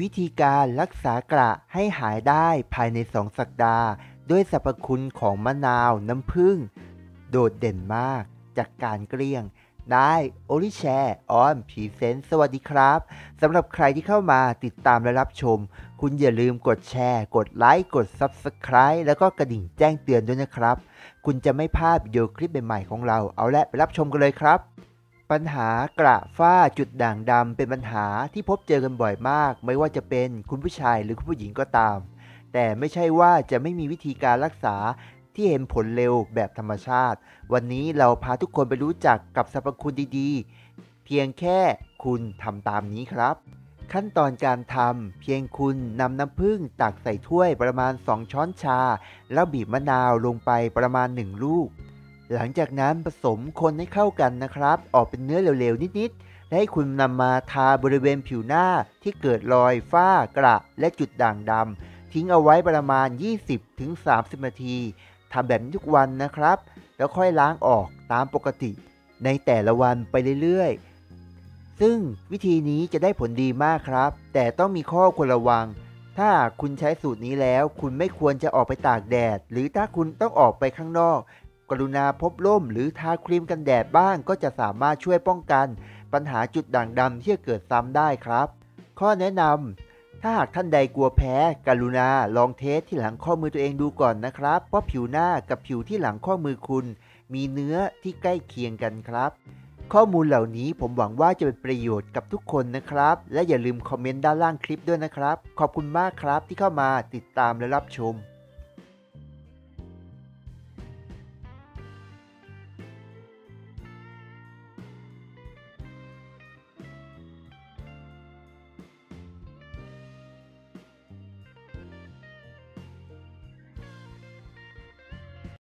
วิธีการรักษากระให้หายได้ภายใน 2 สัปดาห์ ด้วยสรรพคุณของมะนาวน้ำผึ้งโดดเด่นมากจากการเกลี้ยงได้โอลิแชร์ออนผีเซนสวัสดีครับสำหรับใครที่เข้ามาติดตามและรับชม คุณอย่าลืมกดแชร์ กดไลค์ กด Subscribe แล้วก็กระดิ่งแจ้งเตือนด้วยนะครับ คุณจะไม่พลาดวิดีโอคลิปใหม่ๆของเรา เอาละไปรับชมกันเลยครับ ปัญหากระฝ้าจุดด่างดำเป็นปัญหาที่พบเจอกันบ่อยมาก ไม่ว่าจะเป็นคุณผู้ชายหรือคุณผู้หญิงก็ตาม แต่ไม่ใช่ว่าจะไม่มีวิธีการรักษาที่เห็นผลเร็วแบบธรรมชาติ วันนี้เราพาทุกคนไปรู้จักกับสรรพคุณดีๆ เพียงแค่คุณทำตามนี้ครับ ขั้นตอนการทำเพียงคุณนำน้ำผึ้งตักใส่ถ้วยประมาณ 2 ช้อนชา แล้วบีบมะนาวลงไปประมาณ 1 ลูก หลังจากนั้นผสมคนให้เข้ากันนะครับ ออกเป็นเนื้อเหลวๆ นิดๆ และให้คุณนำมาทาบริเวณผิวหน้าที่เกิดรอยฝ้ากระและจุดด่างดำทิ้งเอาไว้ประมาณ 20-30 นาทีทำแบบนี้ทุกวันนะครับ แล้วค่อยล้างออกตามปกติ ในแต่ละวันไปเรื่อยๆ ซึ่งวิธีนี้จะได้ผลดีมากครับ แต่ต้องมีข้อควรระวังถ้าคุณใช้สูตรนี้แล้ว คุณไม่ควรจะออกไปตากแดด หรือถ้าคุณต้องออกไปข้างนอก กรุณาพบร่มหรือทาครีมกันแดดบ้างก็จะสามารถช่วยป้องกัน ปัญหาจุดด่างดำที่จะเกิดซ้ำได้ครับ ข้อแนะนำถ้าหากท่านใดกลัวแพ้ กรุณาลองเทสที่หลังข้อมือตัวเองดูก่อนนะครับว่าะผิวหน้ากับผิวที่หลังข้อมือคุณ มีเนื้อที่ใกล้เคียงกันครับข้อมูลเหล่านี้ผมหวังว่าจะเป็นประโยชน์กับทุกคนนะครับ และอย่าลืมคอมเมนต์ด้านล่างคลิปด้วยนะครับ ขอบคุณมากครับที่เข้ามาติดตามและรับชม